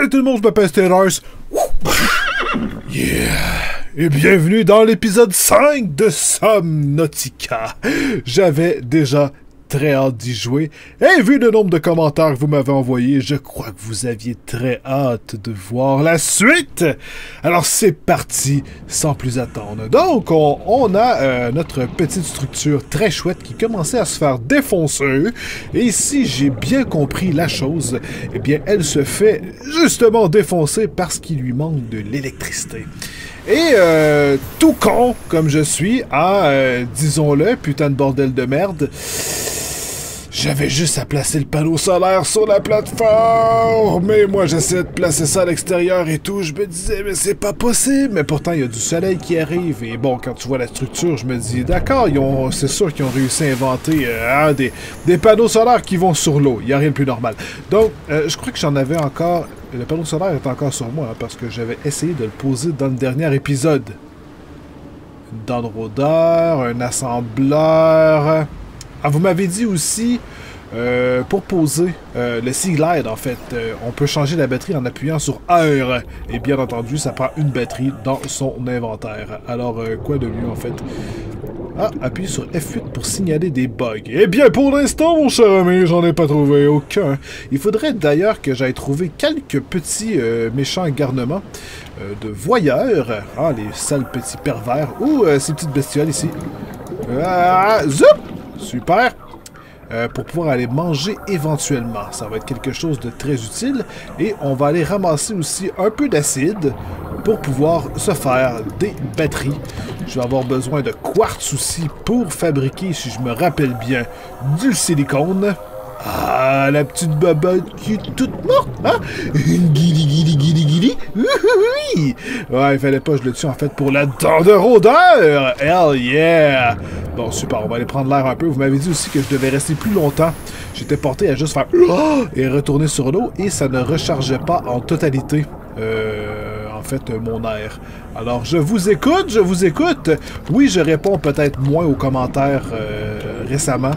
Salut tout le monde, je m'appelle Steros. Yeah! Et bienvenue dans l'épisode 5 de Somnautica. J'avais déjà très hâte d'y jouer. Et vu le nombre de commentaires que vous m'avez envoyés, je crois que vous aviez très hâte de voir la suite. Alors c'est parti, sans plus attendre. Donc on, a euh, notre petite structure très chouette qui commençait à se faire défoncer. Et si j'ai bien compris la chose, eh bien elle se fait justement défoncer parce qu'il lui manque de l'électricité. Et euh, tout con comme je suis, ah, euh, disons-le, putain de bordel de merde, j'avais juste à placer le panneau solaire sur la plateforme. Mais moi, j'essaie de placer ça à l'extérieur et tout. Je me disais, mais c'est pas possible. Mais pourtant, il y a du soleil qui arrive. Et bon, quand tu vois la structure, je me dis, d'accord, c'est sûr qu'ils ont réussi à inventer euh, des, des, panneaux solaires qui vont sur l'eau. Il n'y a rien de plus normal. Donc, euh, je crois que j'en avais encore... Le panneau solaire est encore sur moi, hein, parce que j'avais essayé de le poser dans le dernier épisode. Dans le rôdeur, un assembleur... Ah, vous m'avez dit aussi, euh, pour poser euh, le Sea Glide, en fait, euh, on peut changer la batterie en appuyant sur R. Et bien entendu, ça prend une batterie dans son inventaire. Alors, quoi de mieux, en fait? Ah, appuie sur F8 pour signaler des bugs. Eh bien, pour l'instant, mon cher ami, j'en ai pas trouvé aucun. Il faudrait d'ailleurs que j'aille trouver quelques petits méchants garnements de voyeurs. Ah, les sales petits pervers. Ou ces petites bestioles ici. Ah, zoup! Super. Euh, pour pouvoir aller manger éventuellement. Ça va être quelque chose de très utile. Et on va aller ramasser aussi un peu d'acide pour pouvoir se faire des batteries. Je vais avoir besoin de quartz aussi pour fabriquer, si je me rappelle bien, du silicone. Ah, la petite babotte qui est toute morte, hein? Guili Oui! Ouais, il fallait pas que je le tue en fait pour la dent de rôdeur! Hell yeah! Bon, super, on va aller prendre l'air un peu. Vous m'avez dit aussi que je devais rester plus longtemps. J'étais porté à juste faire et retourner sur l'eau et ça ne rechargeait pas en totalité. Euh, en fait, mon air. Alors, je vous écoute, je vous écoute. Oui, je réponds peut-être moins aux commentaires euh, récemment.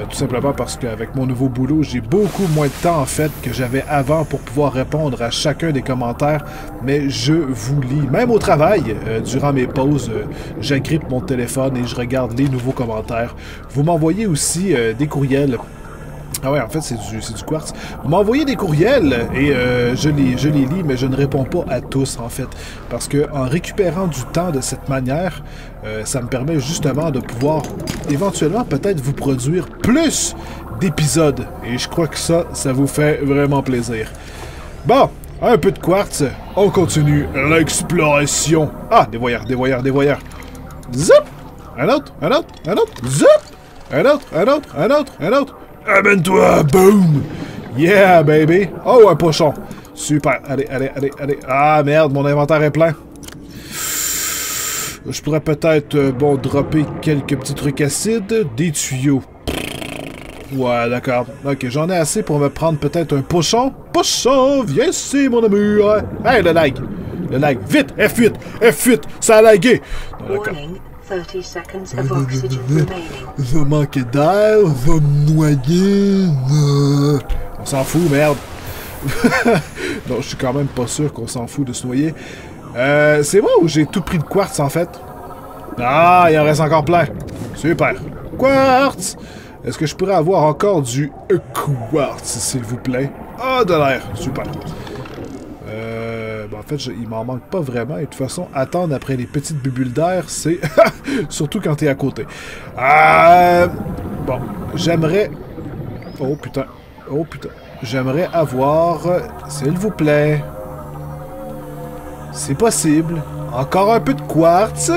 Euh, tout simplement parce qu'avec mon nouveau boulot, j'ai beaucoup moins de temps en fait que j'avais avant pour pouvoir répondre à chacun des commentaires, mais je vous lis. Même au travail, euh, durant mes pauses, euh, j'agrippe mon téléphone et je regarde les nouveaux commentaires. Vous m'envoyez aussi des courriels ah ouais, en fait, c'est du, du quartz. Vous m'envoyez des courriels et euh, je, les, je les lis, mais je ne réponds pas à tous, en fait. Parce que en récupérant du temps de cette manière, euh, ça me permet justement de pouvoir éventuellement peut-être vous produire plus d'épisodes. Et je crois que ça, ça vous fait vraiment plaisir. Bon, un peu de quartz, on continue l'exploration. Ah, des voyeurs, des voyeurs, des voyeurs. Zip! Un autre, un autre, un autre, zip! Un autre, un autre, un autre, un autre. Amène-toi! Boom! Yeah, baby! Oh, un pochon! Super! Allez, allez, allez, allez! Ah, merde, mon inventaire est plein! Je pourrais peut-être, euh, bon, dropper quelques petits trucs acides. Des tuyaux. Ouais, d'accord. Ok, j'en ai assez pour me prendre peut-être un pochon. Pochon! Viens ici, mon ami! Hey, le lag! Le lag! Vite! F8! F8! Ça a lagué! 30 seconds of oxygen remaining. Je manquer d'air, je me noyer. On s'en fout, merde. non, je suis quand même pas sûr qu'on s'en fout de se noyer. Euh, c'est moi ou j'ai tout pris de quartz en fait? Ah, il en reste encore plein. Super. Quartz! Est-ce que je pourrais avoir encore du quartz, s'il vous plaît? Ah, de l'air. Super. Ben, en fait, il m'en manque pas vraiment. Et de toute façon, attendre après les petites bulles d'air, c'est... Surtout quand t'es à côté. Euh... Bon, j'aimerais... Oh, putain. Oh, putain. J'aimerais avoir... S'il vous plaît... C'est possible. Encore un peu de quartz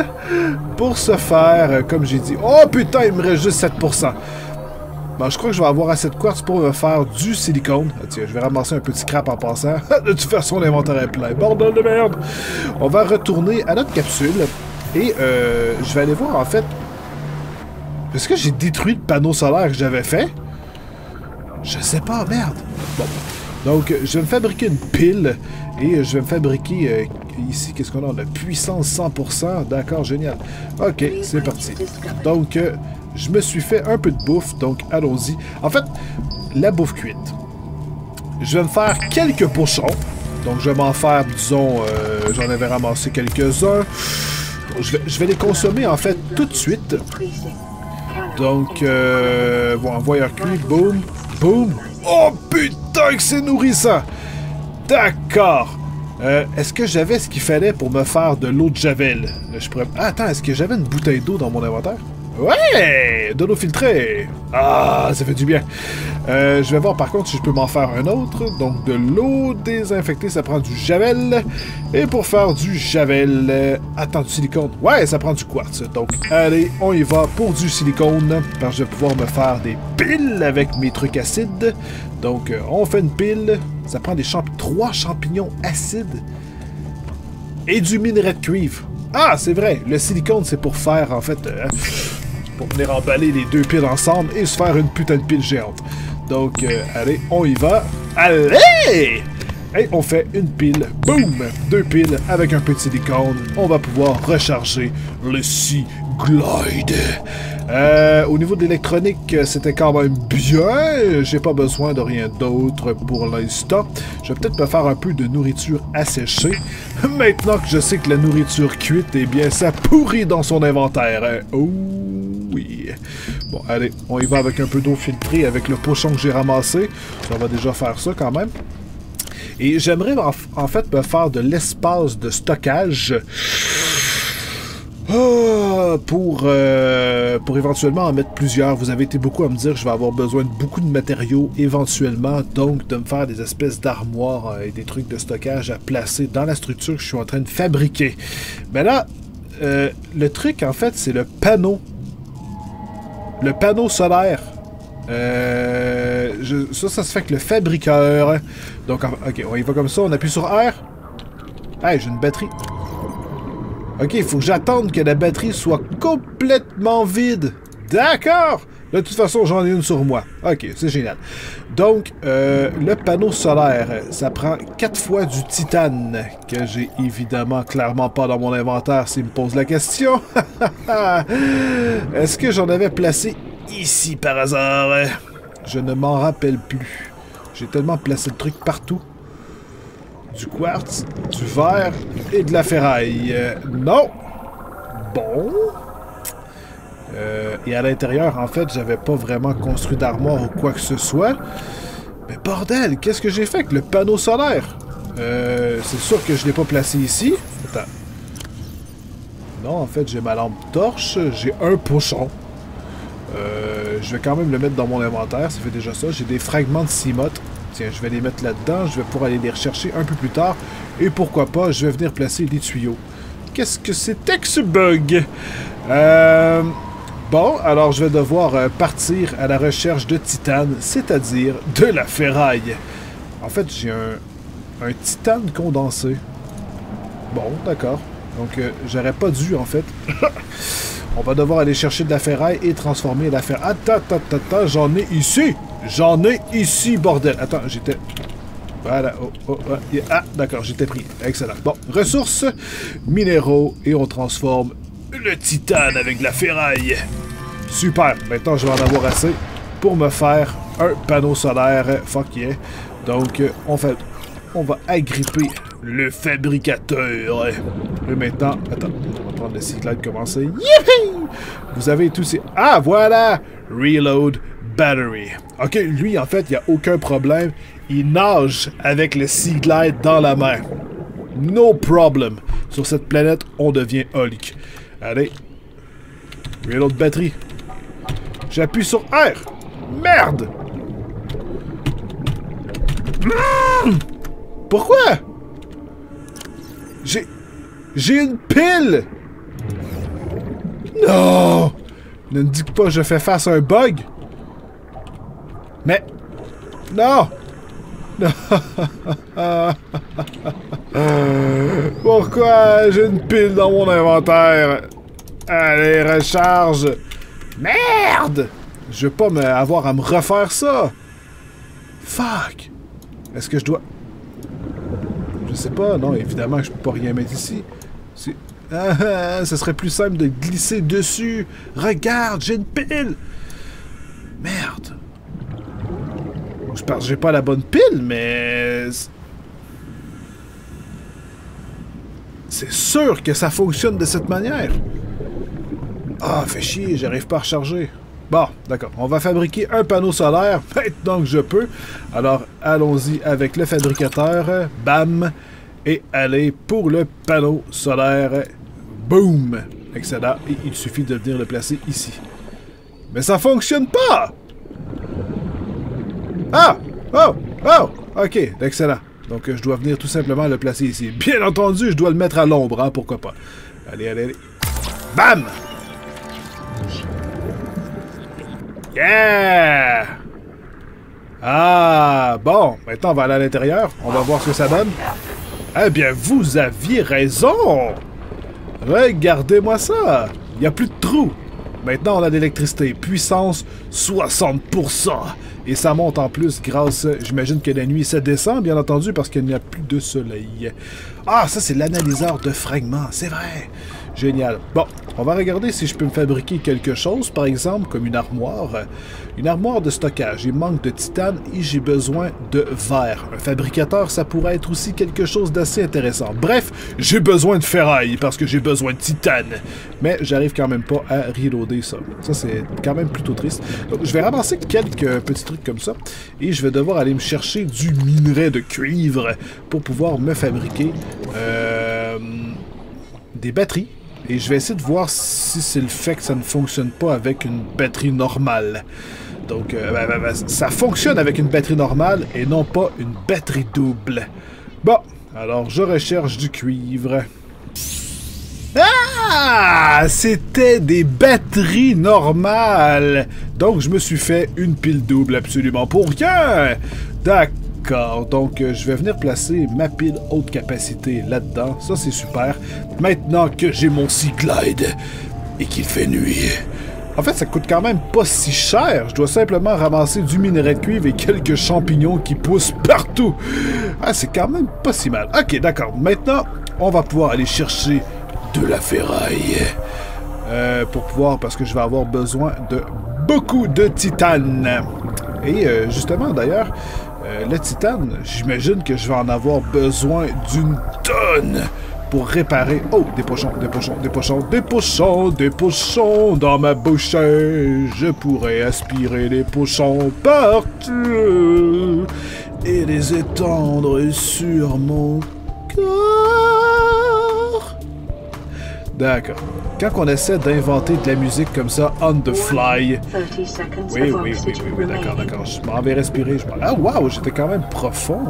pour se faire, comme j'ai dit. Oh putain, il me reste juste 7%. Bon, je crois que je vais avoir assez de quartz pour me faire du silicone. Ah, tiens, je vais ramasser un petit crap en passant. de toute façon, l'inventaire est plein. Bordel de merde! On va retourner à notre capsule. Et euh, je vais aller voir, en fait... Est-ce que j'ai détruit le panneau solaire que j'avais fait? Je sais pas, merde. Bon. Donc, je vais me fabriquer une pile. Et je vais me fabriquer... Euh, ici, qu'est-ce qu'on a? La puissance 100%. D'accord, génial. Ok, c'est parti. Donc... Euh, je me suis fait un peu de bouffe, donc allons-y. En fait, la bouffe cuite. Je vais me faire quelques pochons. Donc je vais m'en faire, disons, euh, j'en avais ramassé quelques-uns. Je vais, les consommer en fait tout de suite. Donc, euh, bon, envoyeur cuit, boum, boum. Oh putain que c'est nourrissant! D'accord! Euh, est-ce que j'avais ce qu'il fallait pour me faire de l'eau de Javel? Je. Ah, attends, est-ce que j'avais une bouteille d'eau dans mon inventaire? Ouais! De l'eau filtrée! Ah, ça fait du bien. Euh, je vais voir par contre si je peux m'en faire un autre. Donc de l'eau désinfectée, ça prend du javel. Et pour faire du javel... euh, attends, du silicone. Ouais, ça prend du quartz. Donc allez, on y va pour du silicone. Parce que je vais pouvoir me faire des piles avec mes trucs acides. Donc euh, on fait une pile. Ça prend des champ trois champignons acides. Et du minerai de cuivre. Ah, c'est vrai. Le silicone, c'est pour faire, en fait... pour venir emballer les deux piles ensemble et se faire une putain de pile géante. Donc, euh, allez, on y va. Allez! Et on fait une pile, boum! Deux piles avec un de silicone. On va pouvoir recharger le Sea Glide. Euh, au niveau de l'électronique, euh, c'était quand même bien. J'ai pas besoin de rien d'autre pour l'instant. Je vais peut-être me faire un peu de nourriture asséchée. Maintenant que je sais que la nourriture cuite, eh bien, ça pourrit dans son inventaire. hein. Oh oui. Bon, allez, on y va avec un peu d'eau filtrée avec le pochon que j'ai ramassé. Ça va déjà faire ça quand même. Et j'aimerais en fait me faire de l'espace de stockage ah, pour, euh, pour éventuellement en mettre plusieurs. Vous avez été beaucoup à me dire que je vais avoir besoin de beaucoup de matériaux éventuellement, donc de me faire des espèces d'armoires euh, et des trucs de stockage à placer dans la structure que je suis en train de fabriquer. Mais là, euh, le truc en fait, c'est le panneau. Le panneau solaire. Ça, ça se fait avec le fabriqueur. Donc, ok, on y va comme ça, on appuie sur R. Hey, j'ai une batterie. Ok, il faut que j'attende que la batterie soit complètement vide. D'accord! De toute façon, j'en ai une sur moi. Ok, c'est génial. Donc, euh, le panneau solaire, ça prend 4 fois du titane, que j'ai évidemment clairement pas dans mon inventaire s'il me pose la question. Est-ce que j'en avais placé ici par hasard? Je ne m'en rappelle plus. J'ai tellement placé le truc partout du quartz, du verre et de la ferraille. Euh, non. Bon. Euh, et à l'intérieur, en fait, j'avais pas vraiment construit d'armoire ou quoi que ce soit. Mais bordel, qu'est-ce que j'ai fait avec le panneau solaire? Euh, c'est sûr que je l'ai pas placé ici. Attends. Non, en fait, j'ai ma lampe torche, j'ai un pochon. Je vais quand même le mettre dans mon inventaire, ça fait déjà ça. J'ai des fragments de cimote. Tiens, je vais les mettre là-dedans, je vais pouvoir aller les rechercher un peu plus tard. Et pourquoi pas, je vais venir placer les tuyaux. Qu'est-ce que c'était que ce bug? Euh, bon, alors je vais devoir euh, partir à la recherche de titane, c'est-à-dire de la ferraille. En fait, j'ai un, un titane condensé. Bon, d'accord. Donc, euh, j'aurais pas dû, en fait. On va devoir aller chercher de la ferraille et transformer la ferraille. Attends, attends, attends, attends, j'en ai ici! J'en ai ici, bordel! Attends, j'étais... Voilà, oh, oh, oh, ah, d'accord, j'étais pris. Excellent. Bon, ressources, minéraux, et on transforme le titane avec de la ferraille. Super, maintenant je vais en avoir assez pour me faire un panneau solaire. Fuck yeah. Donc, euh, on fait... On va agripper le fabricateur. Et maintenant, attends, on va prendre le cycle de commencer. Youhou! Vous avez tous ces... Ah, voilà! Reload battery. Ok, lui, en fait, il n'y a aucun problème. Il nage avec le Sea Glide dans la mer. No problem. Sur cette planète, on devient Hulk. Allez. Reload batterie. J'appuie sur R. Merde! Hmm! Pourquoi? J'ai... J'ai une pile! Non! Ne me dis pas que je fais face à un bug! Mais... Non! Non! Pourquoi j'ai une pile dans mon inventaire? Allez, recharge! Merde! Je veux pas me avoir à me refaire ça! Fuck! Est-ce que je dois... Je sais pas, non, évidemment que je peux pas rien mettre ici. C'est... Ah, ah, ce serait plus simple de glisser dessus. Regarde, j'ai une pile! Merde. Je pense que j'ai pas la bonne pile, mais... C'est sûr que ça fonctionne de cette manière. Ah, fait chier, j'arrive pas à recharger. Bon, d'accord. On va fabriquer un panneau solaire maintenant que je peux. Alors, allons-y avec le fabricateur. Bam! Et allez pour le panneau solaire. Boom! Excellent. Et il suffit de venir le placer ici. Mais ça fonctionne pas! Ah! Oh! Oh! Ok, excellent. Donc, je dois venir tout simplement le placer ici. Bien entendu, je dois le mettre à l'ombre, hein, pourquoi pas. Allez, allez, allez. Bam! Yeah! Ah, bon, maintenant on va aller à l'intérieur. On va voir ce que ça donne. Eh bien, vous aviez raison! Regardez-moi ça! Il n'y a plus de trous. Maintenant, on a de l'électricité. Puissance 60%. Et ça monte en plus grâce, j'imagine que la nuit, ça descend, bien entendu, parce qu'il n'y a plus de soleil. Ah, ça, c'est l'analyseur de fragments. C'est vrai. Génial. Bon, on va regarder si je peux me fabriquer quelque chose, par exemple, comme une armoire. Une armoire de stockage. Il manque de titane et j'ai besoin de verre. Un fabricateur, ça pourrait être aussi quelque chose d'assez intéressant. Bref, j'ai besoin de ferraille parce que j'ai besoin de titane. Mais j'arrive quand même pas à reloader ça. Ça, c'est quand même plutôt triste. Donc, je vais ramasser quelques petits trucs comme ça et je vais devoir aller me chercher du minerai de cuivre pour pouvoir me fabriquer euh, des batteries et je vais essayer de voir si c'est le fait que ça ne fonctionne pas avec une batterie normale. Donc, euh, ben, ben, ben, ça fonctionne avec une batterie normale et non pas une batterie double. Bon, alors je recherche du cuivre. Ah! C'était des batteries normales! Donc, je me suis fait une pile double absolument pour rien! D'accord. D'accord, donc euh, je vais venir placer ma pile haute capacité là-dedans. Ça, c'est super. Maintenant que j'ai mon Sea Glide et qu'il fait nuit. En fait, ça coûte quand même pas si cher. Je dois simplement ramasser du minerai de cuivre et quelques champignons qui poussent partout. Ah, c'est quand même pas si mal. Ok, d'accord. Maintenant, on va pouvoir aller chercher de la ferraille. Euh, pour pouvoir, parce que je vais avoir besoin de beaucoup de titane. Et euh, justement, d'ailleurs, euh, le titane, j'imagine que je vais en avoir besoin d'une tonne pour réparer... Oh, des pochons, des pochons, des pochons, des pochons, des pochons dans ma bouche. Je pourrais aspirer les pochons partout et les étendre sur mon corps. D'accord. Quand on essaie d'inventer de la musique comme ça, on the fly... Oui, oui, oui, oui, oui, d'accord, d'accord. Je m'en vais respirer. Je ah, waouh, j'étais quand même profond.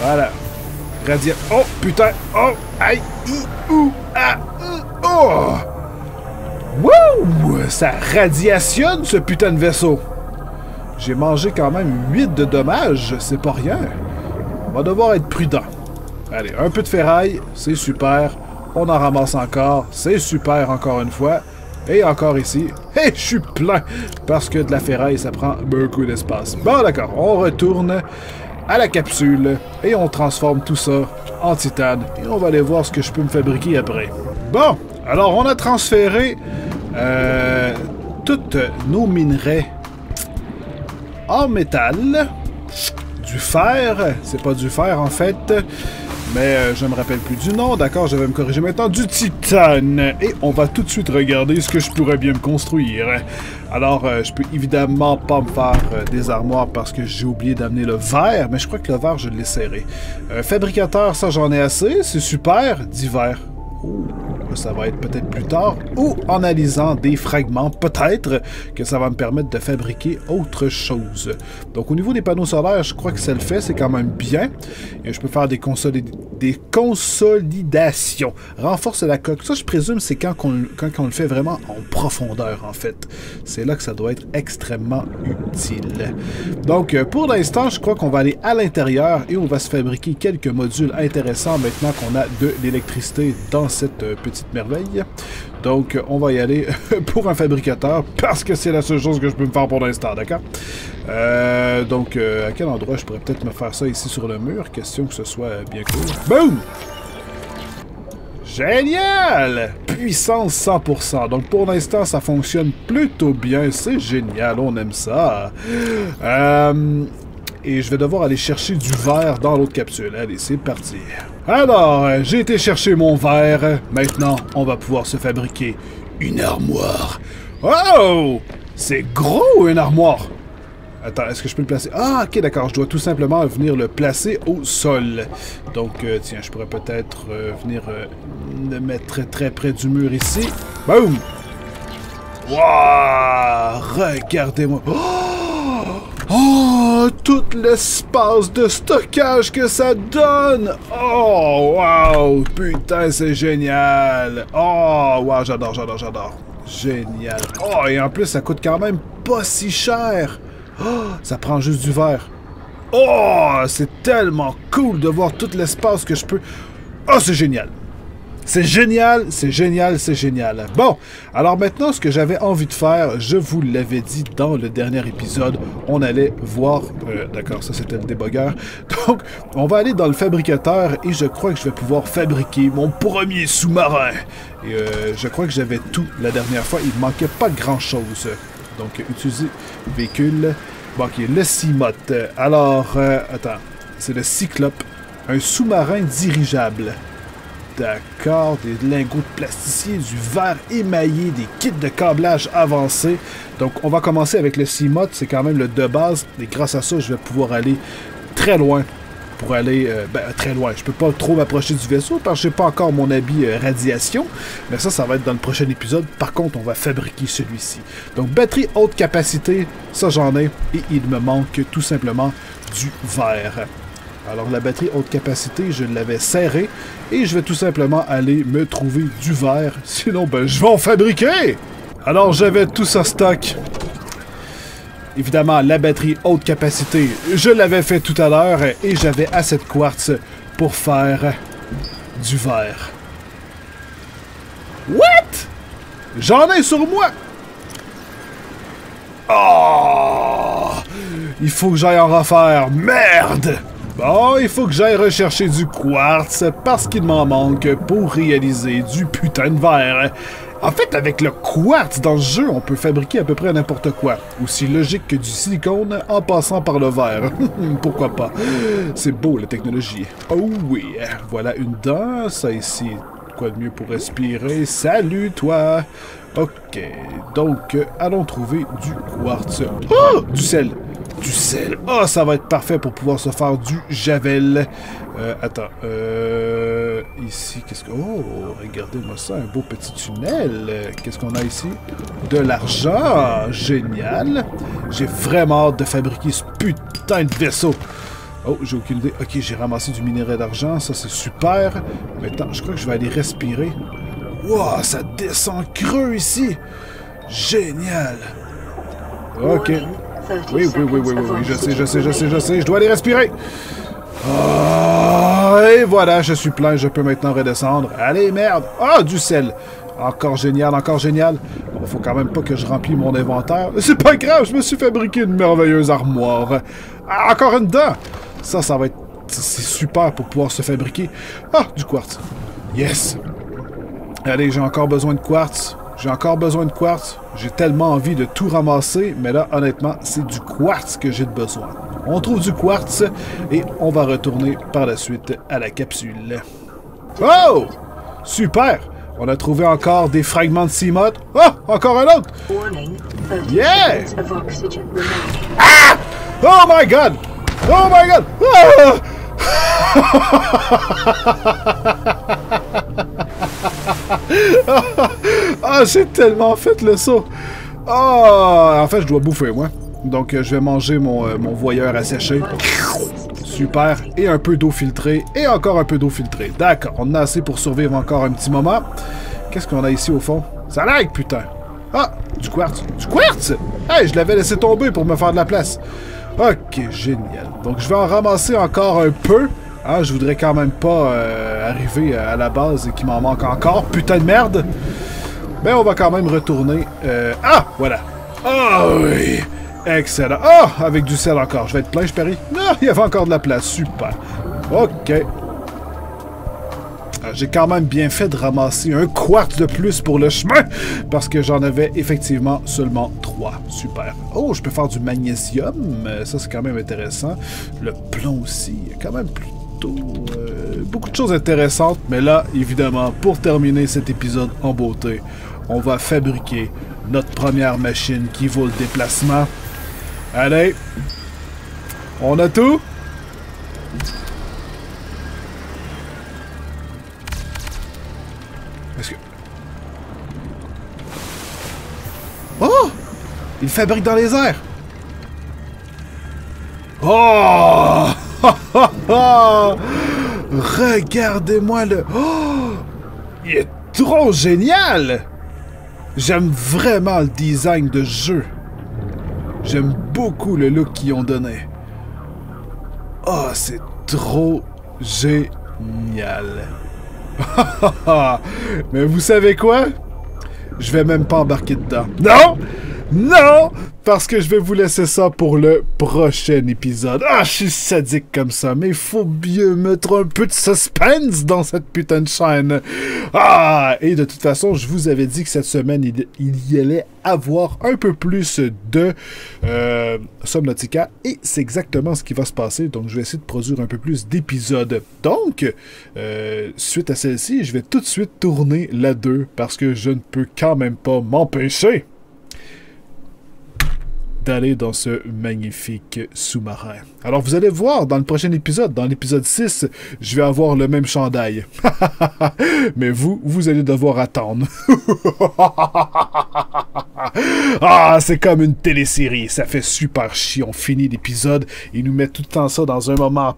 Voilà. Radia... Oh, putain! Oh! Aïe! I, ou, ah! Oh! Wouh! Ça radiationne, ce putain de vaisseau! J'ai mangé quand même 8 de dommages, c'est pas rien. On va devoir être prudent. Allez, un peu de ferraille, c'est super. On en ramasse encore. C'est super encore une fois. Et encore ici. Et je suis plein. Parce que de la ferraille, ça prend beaucoup d'espace. Bon, d'accord. On retourne à la capsule. Et on transforme tout ça en titane. Et on va aller voir ce que je peux me fabriquer après. Bon. Alors, on a transféré euh, toutes nos minerais en métal. Du fer. C'est pas du fer, en fait mais euh, je me rappelle plus du nom. D'accord, je vais me corriger maintenant. Du titane. Et on va tout de suite regarder ce que je pourrais bien me construire. Alors, euh, je peux évidemment pas me faire euh, des armoires parce que j'ai oublié d'amener le verre, mais je crois que le verre, je l'ai serré. fabricateur, ça j'en ai assez. C'est super. Divers ça va être peut-être plus tard, ou en analysant des fragments, peut-être que ça va me permettre de fabriquer autre chose. Donc au niveau des panneaux solaires, je crois que ça le fait, c'est quand même bien. Et je peux faire des, des consolidations. Renforce la coque. Ça, je présume, c'est quand, on, le fait vraiment en profondeur, en fait. C'est là que ça doit être extrêmement utile. Donc, euh, pour l'instant, je crois qu'on va aller à l'intérieur et on va se fabriquer quelques modules intéressants maintenant qu'on a de l'électricité dans cette euh, petite merveille. Donc, on va y aller pour un fabricateur, parce que c'est la seule chose que je peux me faire pour l'instant, d'accord? Euh, donc, euh, à quel endroit je pourrais peut-être me faire ça ici sur le mur? Question que ce soit bien cool. Boom! Génial! Puissance 100%. Donc pour l'instant, ça fonctionne plutôt bien. C'est génial, on aime ça. Euh, et je vais devoir aller chercher du verre dans l'autre capsule. Allez, c'est parti. Alors, euh, j'ai été chercher mon verre. Maintenant, on va pouvoir se fabriquer une armoire. Oh! C'est gros, une armoire! Attends, est-ce que je peux le placer? Ah, ok, d'accord. Je dois tout simplement venir le placer au sol. Donc, euh, tiens, je pourrais peut-être euh, venir le mettre très près du mur ici. Boum! Waouh! Regardez-moi. Oh! Oh! Tout l'espace de stockage que ça donne! Oh! Wow! Putain, c'est génial! Oh! Wow! J'adore, j'adore, j'adore. Génial. Oh! Et en plus, ça coûte quand même pas si cher. Oh! Ça prend juste du verre. Oh! C'est tellement cool de voir tout l'espace que je peux... Oh, c'est génial! C'est génial, c'est génial, c'est génial. Bon, alors maintenant, ce que j'avais envie de faire, je vous l'avais dit dans le dernier épisode, on allait voir... Euh, d'accord, ça c'était le débogueur. Donc, on va aller dans le fabricateur et je crois que je vais pouvoir fabriquer mon premier sous-marin. Et euh, je crois que j'avais tout la dernière fois, il manquait pas grand-chose. Donc, utiliser véhicule. Bon, ok, le CIMOT. Alors, euh, attends, c'est le Cyclope, un sous-marin dirigeable. D'accord, des lingots de plasticier, du verre émaillé, des kits de câblage avancés. Donc, on va commencer avec le CMOT, c'est quand même le de base. Et grâce à ça, je vais pouvoir aller très loin. Pour aller euh, ben, très loin. Je peux pas trop m'approcher du vaisseau parce que j'ai pas encore mon habit euh, radiation. Mais ça, ça va être dans le prochain épisode. Par contre, on va fabriquer celui-ci. Donc, batterie haute capacité, ça j'en ai. Et il me manque tout simplement du verre. Alors la batterie haute capacité, je l'avais serrée et je vais tout simplement aller me trouver du verre. Sinon, ben, je vais en fabriquer! Alors j'avais tout ça stock. Évidemment, la batterie haute capacité, je l'avais fait tout à l'heure et j'avais assez de quartz pour faire du verre. What? J'en ai sur moi! Oh! Il faut que j'aille en refaire. Merde! Bon, il faut que j'aille rechercher du quartz parce qu'il m'en manque pour réaliser du putain de verre. En fait, avec le quartz dans le jeu, on peut fabriquer à peu près n'importe quoi. Aussi logique que du silicone en passant par le verre. Pourquoi pas? C'est beau, la technologie. Oh oui, voilà une dent, ça ici. Quoi de mieux pour respirer? Salut, toi! Ok, donc, allons trouver du quartz. Oh! Du sel! Du sel. Oh, ça va être parfait pour pouvoir se faire du javel. Euh, attends. Euh, ici, qu'est-ce que... Oh, regardez-moi ça, un beau petit tunnel. Qu'est-ce qu'on a ici? De l'argent. Génial. J'ai vraiment hâte de fabriquer ce putain de vaisseau. Oh, j'ai aucune idée. Ok, j'ai ramassé du minerai d'argent. Ça, c'est super. Maintenant, je crois que je vais aller respirer. Wow, ça descend creux ici. Génial. Ok. Oui, oui, oui, oui, oui, oui, je sais, je sais, je sais, je sais, je dois aller respirer. Oh, et voilà, je suis plein, je peux maintenant redescendre. Allez, merde. Ah, du sel. Encore génial, encore génial. Bon, faut quand même pas que je remplis mon inventaire. C'est pas grave, je me suis fabriqué une merveilleuse armoire. Ah, encore une dent. Ça, ça va être... C'est super pour pouvoir se fabriquer. Ah, du quartz. Yes. Allez, j'ai encore besoin de quartz. J'ai encore besoin de quartz. J'ai tellement envie de tout ramasser, mais là, honnêtement, c'est du quartz que j'ai besoin. On trouve du quartz et on va retourner par la suite à la capsule. Oh! Super! On a trouvé encore des fragments de CMOT. Oh! Encore un autre! Yeah! Ah! Oh my god! Oh my god! ah, j'ai tellement fait le saut. Ah, en fait, je dois bouffer, moi. Donc, euh, je vais manger mon, euh, mon voyeur asséché. Super. Et un peu d'eau filtrée. Et encore un peu d'eau filtrée. D'accord. On a assez pour survivre encore un petit moment. Qu'est-ce qu'on a ici, au fond? Ça lag, putain. Ah, du quartz. Du quartz? Hey, je l'avais laissé tomber pour me faire de la place. Ok, génial. Donc, je vais en ramasser encore un peu. Ah, je voudrais quand même pas euh, arriver à la base et qu'il m'en manque encore. Putain de merde! Mais on va quand même retourner. Euh, ah! Voilà. Ah oui! Excellent. Ah! avec du sel encore. Je vais être plein, je parie. Ah, il y avait encore de la place. Super. OK. Euh, J'ai quand même bien fait de ramasser un quartz de plus pour le chemin, parce que j'en avais effectivement seulement trois. Super. Oh, je peux faire du magnésium, euh, ça c'est quand même intéressant. Le plomb aussi, quand même euh, beaucoup de choses intéressantes, mais là, évidemment, pour terminer cet épisode en beauté, on va fabriquer notre première machine qui vaut le déplacement. Allez, on a tout? Est-ce que... Oh! Il fabrique dans les airs! Oh! Regardez-moi le... Oh! Il est trop génial! J'aime vraiment le design de jeu. J'aime beaucoup le look qu'ils ont donné. Oh, c'est trop génial. Mais vous savez quoi? Je vais même pas embarquer dedans. Non! Non! Parce que je vais vous laisser ça pour le prochain épisode. Ah, je suis sadique comme ça, mais il faut bien mettre un peu de suspense dans cette putain de chaîne. Ah! Et de toute façon, je vous avais dit que cette semaine, il, y allait avoir un peu plus de euh, et c'est exactement ce qui va se passer. Donc, je vais essayer de produire un peu plus d'épisodes. Donc, euh, suite à celle-ci, je vais tout de suite tourner la 2 parce que je ne peux quand même pas m'empêcher d'aller dans ce magnifique sous-marin. Alors vous allez voir dans le prochain épisode, dans l'épisode 6, je vais avoir le même chandail. Mais vous, vous allez devoir attendre. ah, c'est comme une télésérie, ça fait super chiant. On finit l'épisode, ils nous mettent tout le temps ça dans un moment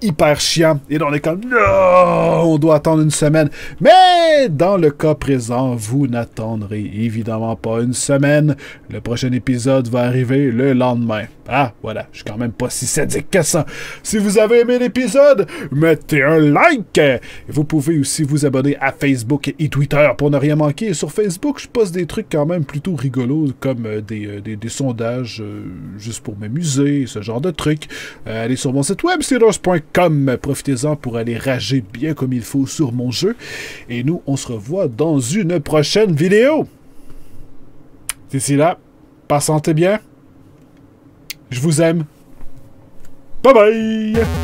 hyper chiant. Et on est comme, non, on doit attendre une semaine. Mais dans le cas présent, vous n'attendrez évidemment pas une semaine. Le prochain épisode va arriver le lendemain. Ah, voilà, je suis quand même pas si sadique que ça. Si vous avez aimé l'épisode, mettez un like. Vous pouvez aussi vous abonner à Facebook et Twitter pour ne rien manquer. Sur Facebook, je poste des trucs quand même plutôt rigolos, comme euh, des, euh, des, sondages euh, juste pour m'amuser, ce genre de trucs. Allez sur mon site web, steelers.com. Profitez-en pour aller rager bien comme il faut sur mon jeu. Et nous, on se revoit dans une prochaine vidéo. D'ici là, passez bien. Je vous aime. Bye bye